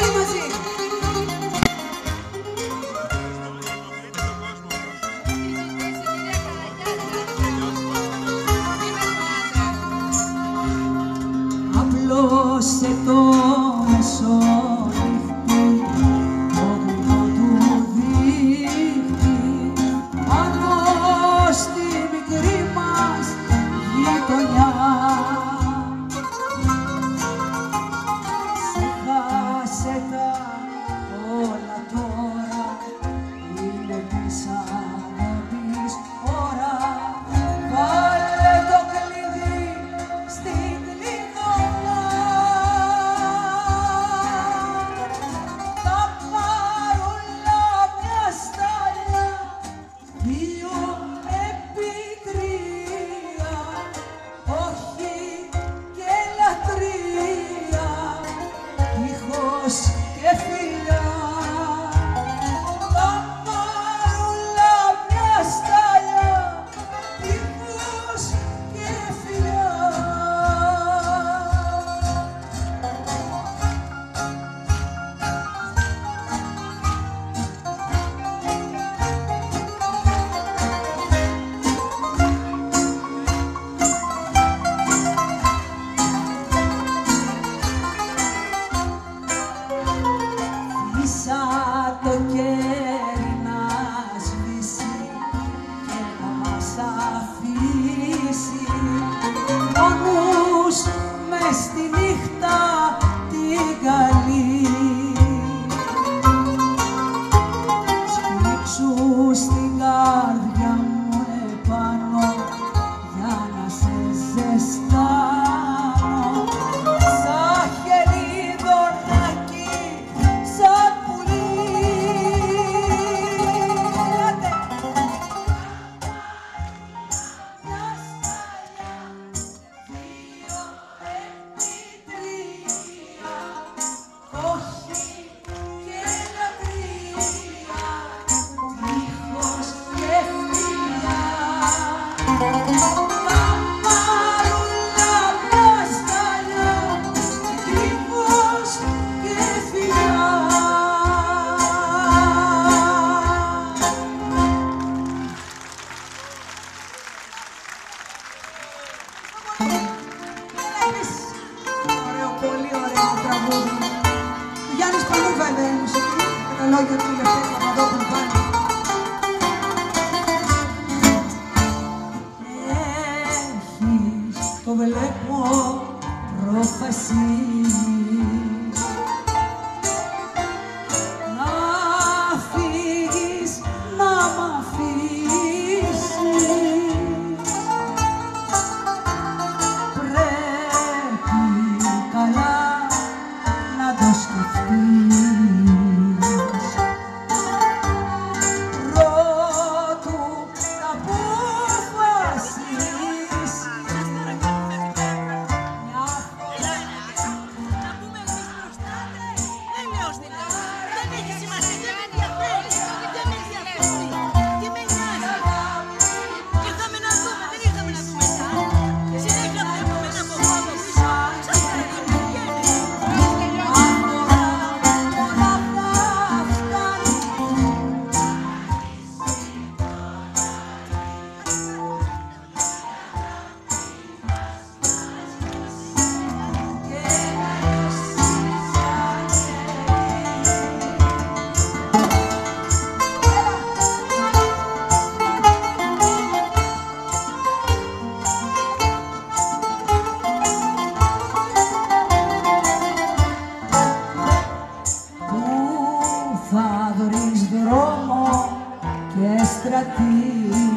Όλοι μαζί. Απλώσε το μεσό Hallelujah. τη νύχτα την καλή κουβέντα του Έχεις το βλέπω πρόφαση. Να φύγεις, να μ' πρέπει καλά να το σκεφτείς. βρεις δρόμο και στρατή.